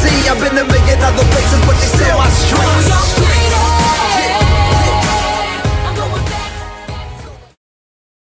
see, I've been the.